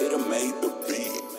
It'll made the beat.